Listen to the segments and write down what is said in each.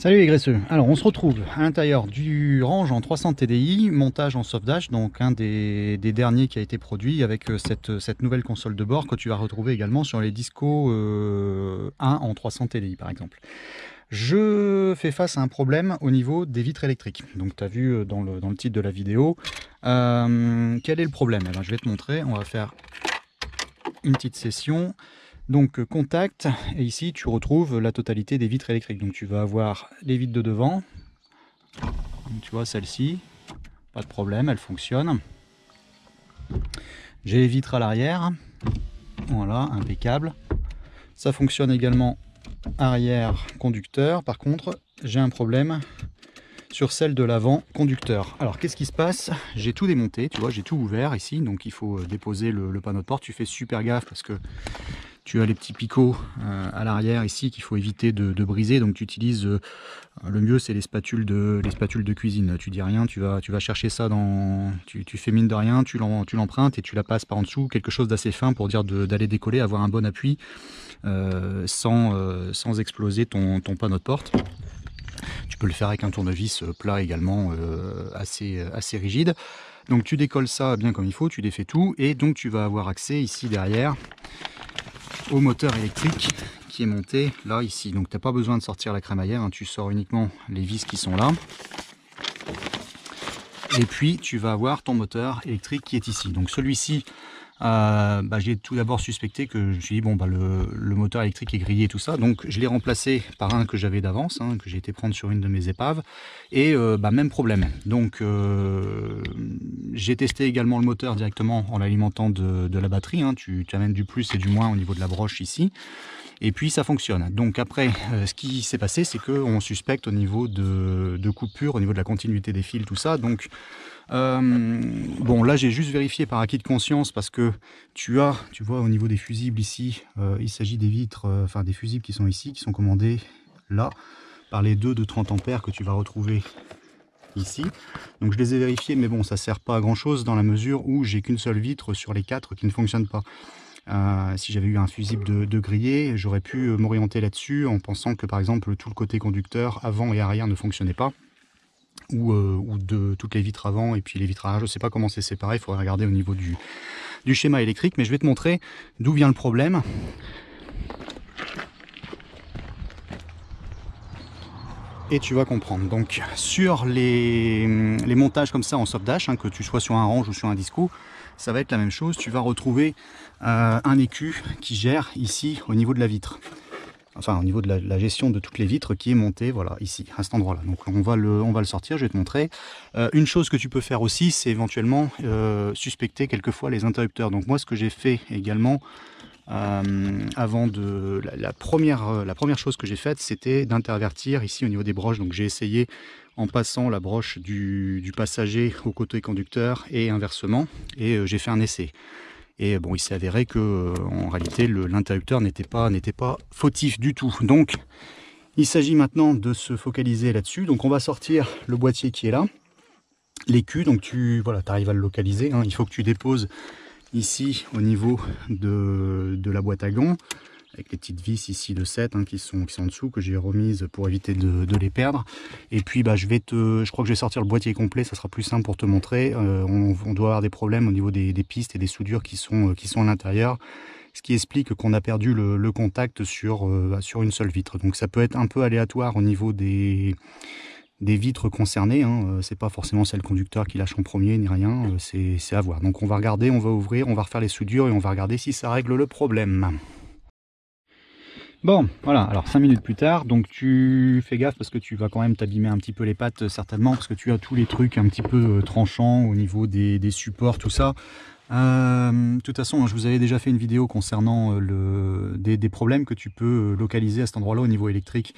Salut les graisseux Alors on se retrouve à l'intérieur du range en 300 TDI, montage en soft donc un des, derniers qui a été produit avec euh, cette, cette, nouvelle console de bord que tu vas retrouver également sur les Disco 1 euh, en 300 TDI par exemple. Je fais face à un problème au niveau des vitres électriques. Donc tu as vu euh, dans le, dans le, titre de la vidéo. quel est le problème? Eh ben, Je vais te montrer, on va faire une petite session. Donc euh, contact, et ici tu retrouves la totalité des vitres électriques. Donc tu vas avoir les vitres de devant, tu vois celle-ci, pas de problème, elle fonctionne. J'ai les vitres à l'arrière, voilà, impeccable. Ça fonctionne également arrière conducteur, par contre j'ai un problème sur celle de l'avant conducteur. Alors qu'est-ce qui se passe? J'ai tout démonté, tu vois, j'ai tout ouvert ici, donc il faut euh, déposer le, le panneau de porte. Tu fais super gaffe parce que tu as les petits picots euh, à l'arrière ici qu'il faut éviter de, briser. Donc tu utilises, euh, le mieux c'est les spatules de les spatules de cuisine. Tu dis rien, tu vas, tu vas chercher ça dans, tu, fais mine de rien, tu l'empruntes et tu la passes par en dessous, quelque chose d'assez fin pour dire d'aller décoller, avoir un bon appui euh, sans, sans exploser ton, ton panneau de porte. Tu peux le faire avec un tournevis plat également assez, assez rigide. Donc tu décolles ça bien comme il faut, tu défais tout et donc tu vas avoir accès ici derrière au moteur électrique qui est monté là ici. Donc tu n'as pas besoin de sortir la crémaillère hein. tu sors uniquement les vis qui sont là. Et puis tu vas avoir ton moteur électrique qui est ici. Donc celui-ci euh, bah, j'ai tout d'abord suspecté que je me suis bon bah le, moteur électrique est grillé tout ça donc je l'ai remplacé par un que j'avais d'avance hein, que j'ai été prendre sur une de mes épaves et euh, bah, même problème donc euh, j'ai testé également le moteur directement en l'alimentant de, la batterie hein. tu, tu amènes du plus et du moins au niveau de la broche ici et puis ça fonctionne. Donc après, ce qui s'est passé, c'est qu'on suspecte au niveau de, de coupure, au niveau de la continuité des fils, tout ça. Donc euh, bon, là, j'ai juste vérifié par acquis de conscience parce que tu as, tu vois, au niveau des fusibles ici, euh, il s'agit des vitres, euh, enfin des fusibles qui sont ici, qui sont commandés là par les deux de 30 ampères que tu vas retrouver ici. Donc je les ai vérifiés, mais bon, ça sert pas à grand chose dans la mesure où j'ai qu'une seule vitre sur les quatre qui ne fonctionne pas. si j'avais eu un fusible de, de grillé, j'aurais pu m'orienter là-dessus en pensant que par exemple tout le côté conducteur avant et arrière ne fonctionnait pas. Euh, ou, de toutes les vitres avant et puis les vitres arrière. Je ne sais pas comment c'est séparé, il faudrait regarder au niveau du, schéma électrique, mais je vais te montrer d'où vient le problème. et tu vas comprendre. Donc sur les, les montages comme ça en soft dash, hein, que tu sois sur un range ou sur un disco, ça va être la même chose. Tu vas retrouver euh, un écu qui gère ici au niveau de la vitre enfin au niveau de la, gestion de toutes les vitres qui est montée voilà ici à cet endroit là donc on va le on va le sortir je vais te montrer. Euh, une chose que tu peux faire aussi c'est éventuellement euh, suspecter quelquefois les interrupteurs. Donc moi ce que j'ai fait également euh, avant de la, première la première chose que j'ai faite c'était d'intervertir ici au niveau des broches. Donc j'ai essayé en passant la broche du, du passager au côté conducteur et inversement et j'ai fait un essai et bon, il s'est avéré que euh, en réalité l'interrupteur n'était pas, pas fautif du tout. Donc il s'agit maintenant de se focaliser là-dessus. Donc on va sortir le boîtier qui est là, l'écu, donc tu voilà, arrives à le localiser. Hein. Il faut que tu déposes ici au niveau de, de la boîte à gants avec les petites vis ici de 7 hein, qui, sont, qui sont en dessous que j'ai remises pour éviter de, les perdre et puis bah, je vais te je crois que je vais sortir le boîtier complet ça sera plus simple pour te montrer euh, on, doit avoir des problèmes au niveau des, pistes et des soudures qui sont, euh, qui sont à l'intérieur ce qui explique qu'on a perdu le, contact sur, euh, sur une seule vitre donc ça peut être un peu aléatoire au niveau des des vitres concernées, hein. c'est pas forcément celle conducteur qui lâche en premier ni rien, c'est à voir. Donc on va regarder, on va ouvrir, on va refaire les soudures et on va regarder si ça règle le problème. Bon, voilà, alors 5 minutes plus tard, donc tu fais gaffe parce que tu vas quand même t'abîmer un petit peu les pattes certainement parce que tu as tous les trucs un petit peu euh, tranchants au niveau des supports, tout ça. Euh, de toute façon, je vous avais déjà fait une vidéo concernant euh, des, problèmes que tu peux euh, localiser à cet endroit-là au niveau électrique,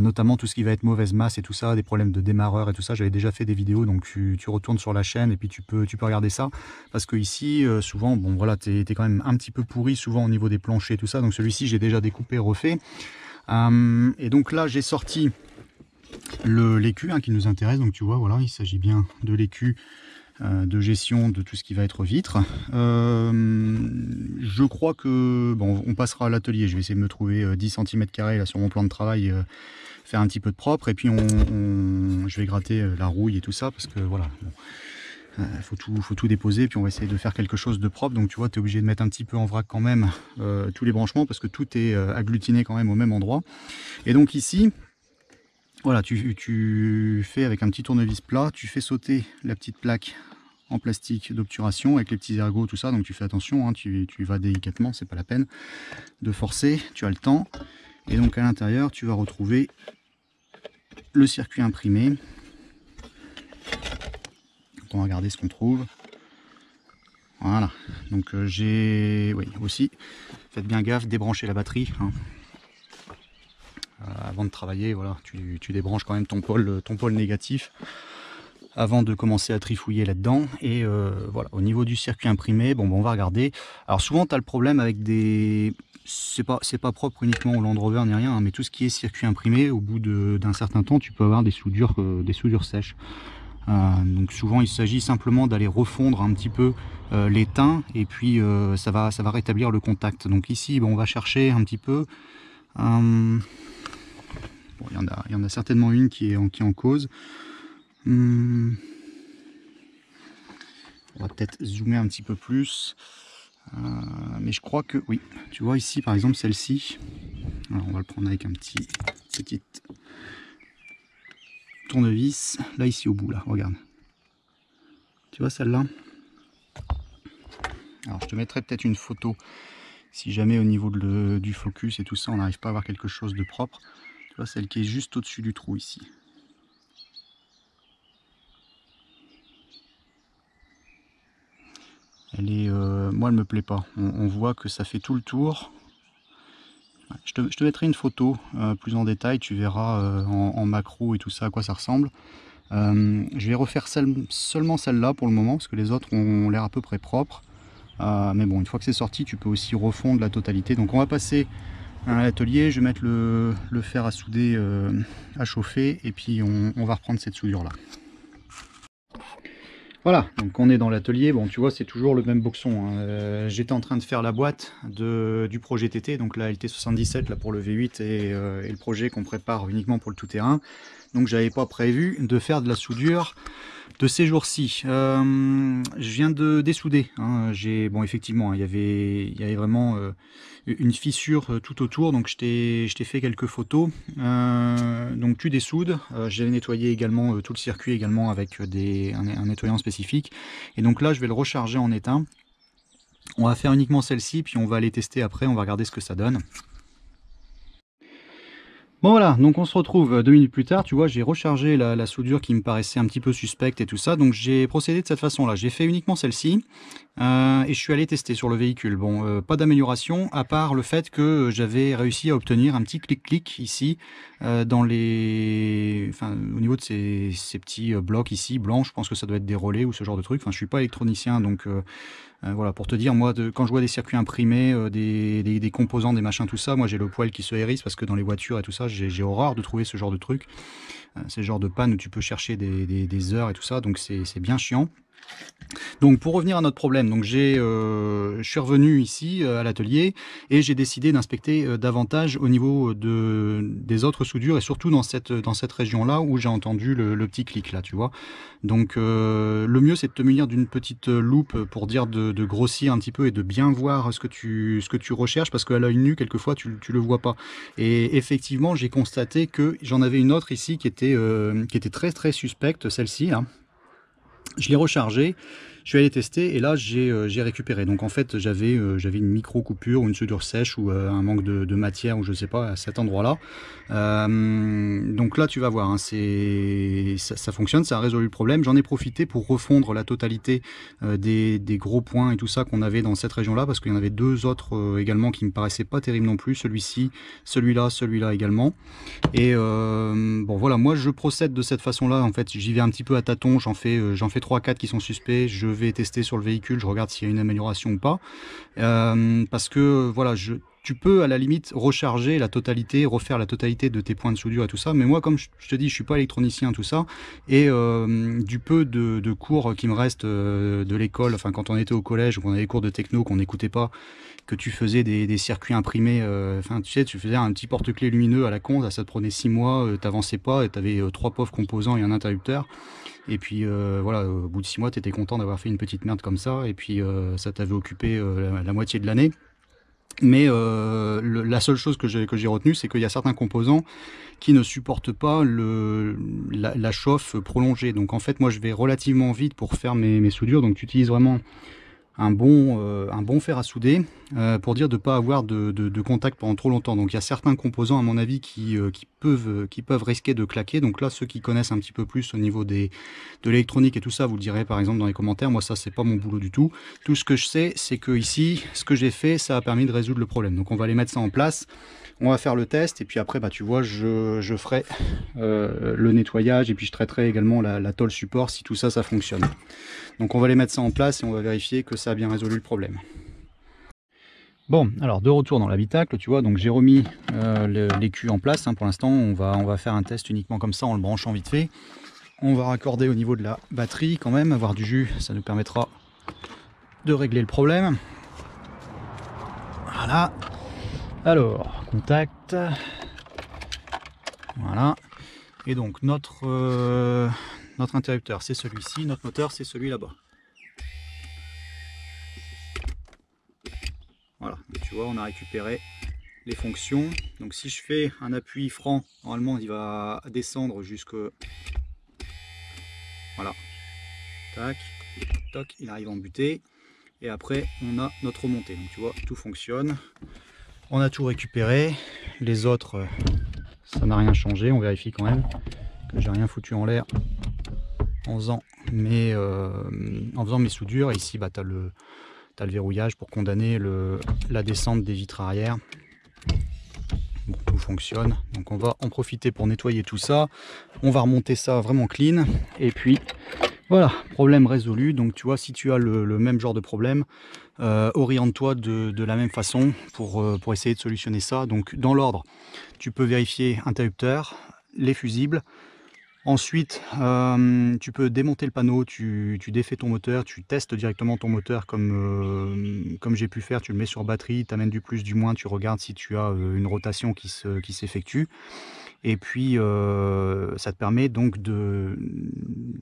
notamment tout ce qui va être mauvaise masse et tout ça, des problèmes de démarreur et tout ça. J'avais déjà fait des vidéos, donc tu, retournes sur la chaîne et puis tu peux, tu peux regarder ça. Parce que ici, souvent, bon voilà, tu es, quand même un petit peu pourri souvent au niveau des planchers et tout ça. Donc celui-ci, j'ai déjà découpé, refait. et donc là, j'ai sorti l'écu hein, qui nous intéresse. Donc tu vois, voilà, il s'agit bien de l'écu de gestion de tout ce qui va être vitre. Euh, je crois que, bon, on passera à l'atelier, je vais essayer de me trouver 10 cm là sur mon plan de travail faire un petit peu de propre. Et puis on, je vais gratter la rouille et tout ça parce que voilà il faut tout, faut tout déposer. Puis on va essayer de faire quelque chose de propre. Donc tu vois tu es obligé de mettre un petit peu en vrac quand même tous les branchements parce que tout est agglutiné quand même au même endroit. Et donc ici voilà, tu, fais avec un petit tournevis plat, tu fais sauter la petite plaque en plastique d'obturation avec les petits ergots, tout ça. Donc tu fais attention, hein, tu, vas délicatement, c'est pas la peine de forcer, tu as le temps. Et donc à l'intérieur, tu vas retrouver le circuit imprimé. on va regarder ce qu'on trouve. Voilà, donc euh, j'ai, oui, aussi, faites bien gaffe, débrancher la batterie. Hein. Euh, avant de travailler, voilà, tu, débranches quand même ton pôle, ton pôle négatif avant de commencer à trifouiller là-dedans. Et euh, voilà, au niveau du circuit imprimé, bon, bon on va regarder. Alors souvent, tu as le problème avec des... C'est pas, pas propre uniquement au Land Rover ni rien, hein, mais tout ce qui est circuit imprimé, au bout d'un certain temps, tu peux avoir des soudures, euh, des soudures sèches. donc souvent, il s'agit simplement d'aller refondre un petit peu les et puis ça, va, ça va rétablir le contact. Donc ici, bon, on va chercher un petit peu il, y en a, certainement une qui est en, cause. Hmm. On va peut-être zoomer un petit peu plus. Euh, mais je crois que oui. Tu vois ici par exemple celle-ci. on va le prendre avec un petit petit tournevis. Là ici au bout là, regarde. Tu vois celle-là? Alors je te mettrai peut-être une photo si jamais au niveau du focus et tout ça on n'arrive pas à avoir quelque chose de propre celle qui est juste au-dessus du trou ici. Elle est, euh, moi, elle me plaît pas. On, voit que ça fait tout le tour. Je te, mettrai une photo euh, plus en détail. Tu verras euh, en, macro et tout ça à quoi ça ressemble. je vais refaire seulement celle-là pour le moment parce que les autres ont l'air à peu près propres. mais bon, une fois que c'est sorti, tu peux aussi refondre la totalité. Donc on va passer à l'atelier, je vais mettre le, fer à souder euh, à chauffer et puis on, va reprendre cette soudure là. Voilà, donc on est dans l'atelier, bon tu vois c'est toujours le même boxon. Hein. Euh, j'étais en train de faire la boîte de, du projet TT, donc la LT77 là pour le V8 euh, et, le projet qu'on prépare uniquement pour le tout-terrain. Donc j'avais pas prévu de faire de la soudure de ces jours-ci. je viens de dessouder. Hein. J'ai bon effectivement il y avait il y avait vraiment une fissure euh, tout autour, donc je t'ai fait quelques photos. Euh, donc tu dessoudes, euh, j'ai nettoyé également tout le circuit également avec un, nettoyant spécifique. Et donc là je vais le recharger en éteint. On va faire uniquement celle-ci, puis on va aller tester après, on va regarder ce que ça donne. Bon voilà, donc on se retrouve euh, deux minutes plus tard, tu vois, j'ai rechargé la, soudure qui me paraissait un petit peu suspecte et tout ça, donc j'ai procédé de cette façon-là. J'ai fait uniquement celle-ci, euh, et je suis allé tester sur le véhicule. Bon, euh, pas d'amélioration, à part le fait que j'avais réussi à obtenir un petit clic-clic ici, dans les... Enfin, au niveau de ces, petits blocs ici, blancs, je pense que ça doit être des relais ou ce genre de truc. Enfin, je suis pas électronicien, donc... voilà, pour te dire, moi, de, quand je vois des circuits imprimés, des, des, composants, des machins, tout ça, moi j'ai le poil qui se hérisse parce que dans les voitures et tout ça, j'ai horreur de trouver ce genre de truc. Euh, c'est le genre de panne où tu peux chercher des, heures et tout ça, donc c'est bien chiant. Donc pour revenir à notre problème, donc j'ai, euh, je suis revenu ici euh, à l'atelier et j'ai décidé d'inspecter davantage au niveau de, des autres soudures et surtout dans cette, dans cette région là où j'ai entendu le, petit clic là, tu vois. Donc le mieux c'est de te munir d'une petite loupe pour dire de, grossir un petit peu et de bien voir ce que tu, ce que tu recherches parce qu'à l'œil nu quelquefois tu, tu le vois pas. Et effectivement j'ai constaté que j'en avais une autre ici qui était, qui était très très suspecte, celle-ci. Hein. Je l'ai rechargé je suis allé tester et là euh, j'ai récupéré. Donc en fait j'avais euh, une micro coupure ou une soudure sèche ou euh, un manque de, matière ou je sais pas à cet endroit là. donc là tu vas voir, hein, ça, fonctionne, ça a résolu le problème. J'en ai profité pour refondre la totalité des, gros points et tout ça qu'on avait dans cette région là parce qu'il y en avait deux autres également qui me paraissaient pas terribles non plus. Celui-ci, celui-là, celui-là également. Et bon voilà, moi je procède de cette façon là en fait. J'y vais un petit peu à tâtons, j'en fais j'en fais 3-4 qui sont suspects. Je tester sur le véhicule, je regarde s'il y a une amélioration ou pas. Euh, parce que voilà, je, tu peux à la limite recharger la totalité, refaire la totalité de tes points de soudure et tout ça. Mais moi, comme je te dis, je suis pas électronicien, tout ça. Et du peu de, cours qui me reste de l'école, enfin quand on était au collège, qu'on avait cours de techno qu'on n'écoutait pas, que tu faisais des, circuits imprimés, enfin tu sais, tu faisais un petit porte-clés lumineux à la con, ça te prenait six mois, t'avançais pas et tu avais trois pauvres composants et un interrupteur. Et puis euh, voilà, au bout de six mois, tu étais content d'avoir fait une petite merde comme ça, et puis euh, ça t'avait occupé euh, la, moitié de l'année. Mais la seule chose que j'ai retenue, c'est qu'il y a certains composants qui ne supportent pas la, chauffe prolongée. Donc en fait, moi, je vais relativement vite pour faire mes, soudures. Donc tu utilises vraiment euh, un bon fer à souder euh, pour dire de ne pas avoir de, contact pendant trop longtemps. Donc il y a certains composants à mon avis qui, euh, qui, peuvent, risquer de claquer. Donc là ceux qui connaissent un petit peu plus au niveau de l'électronique et tout ça, vous le direz par exemple dans les commentaires. Moi ça c'est pas mon boulot du tout. Tout ce que je sais c'est que ici ce que j'ai fait ça a permis de résoudre le problème. Donc on va aller mettre ça en place. On va faire le test et puis après bah tu vois je, ferai le nettoyage et puis je traiterai également la, la tôle support si tout ça ça fonctionne. Donc on va les mettre ça en place et on va vérifier que ça a bien résolu le problème. Bon, alors de retour dans l'habitacle, tu vois, donc j'ai remis euh, l'écu en place. Hein, pour l'instant, on va, on va faire un test uniquement comme ça en le branchant vite fait. On va raccorder au niveau de la batterie quand même, avoir du jus, ça nous permettra de régler le problème. Voilà. Alors, contact. Voilà. Et donc notre, euh, notre interrupteur, c'est celui-ci. Notre moteur, c'est celui là-bas. Voilà, tu vois, on a récupéré les fonctions. Donc si je fais un appui franc, normalement il va descendre jusque... Voilà. Tac, toc, il arrive en butée. Et après, on a notre remontée. Donc tu vois, tout fonctionne. On a tout récupéré. Les autres, ça n'a rien changé. On vérifie quand même que j'ai rien foutu en l'air en faisant mes, euh, en faisant mes soudures. ici, bah, tu as, le, le verrouillage pour condamner le, la descente des vitres arrière. tout fonctionne. Donc on va en profiter pour nettoyer tout ça. On va remonter ça vraiment clean. Et puis voilà, problème résolu. Donc tu vois, si tu as le, même genre de problème, euh, oriente-toi de, de, la même façon pour, euh, pour essayer de solutionner ça. Donc dans l'ordre, tu peux vérifier interrupteur, les fusibles, Ensuite, euh, tu peux démonter le panneau, tu, défais ton moteur, tu testes directement ton moteur comme, euh, comme j'ai pu faire, tu le mets sur batterie, tu amènes du plus, du moins, tu regardes si tu as euh, une rotation qui s'effectue. et puis, ça te permet donc de,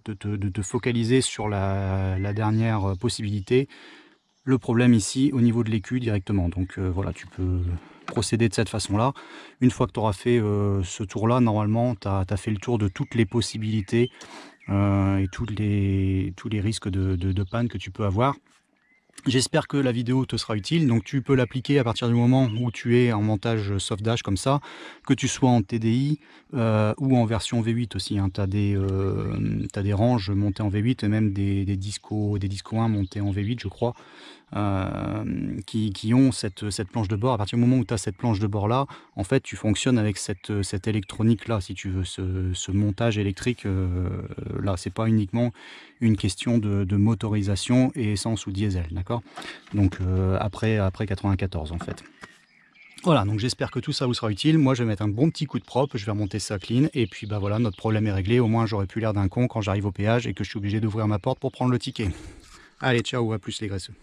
de, te focaliser sur la, la, dernière possibilité, le problème ici au niveau de l'écu directement. Donc voilà, tu peux procéder de cette façon-là. Une fois que tu auras fait euh, ce tour-là, normalement, tu as, fait le tour de toutes les possibilités euh, et tous les, risques de, panne que tu peux avoir. J'espère que la vidéo te sera utile, donc tu peux l'appliquer à partir du moment où tu es en montage dash comme ça, que tu sois en TDI euh, ou en version V8 aussi. Hein. Tu as, des ranges montées en V8 et même des, des des discos 1 montés en V8 je crois. Euh, qui, ont cette, planche de bord. À partir du moment où tu as cette planche de bord là, en fait, tu fonctionnes avec cette, cette électronique là, si tu veux, ce, montage électrique euh. C'est pas uniquement une question de, motorisation et essence ou diesel, d'accord? Donc euh, après, après 94 en fait. Voilà, donc j'espère que tout ça vous sera utile. Moi, je vais mettre un bon petit coup de propre, je vais remonter ça clean, et puis bah voilà, notre problème est réglé. Au moins, j'aurais plus l'air d'un con quand j'arrive au péage et que je suis obligé d'ouvrir ma porte pour prendre le ticket. Allez, ciao, à plus les graisseux.